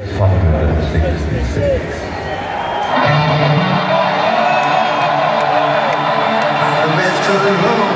166.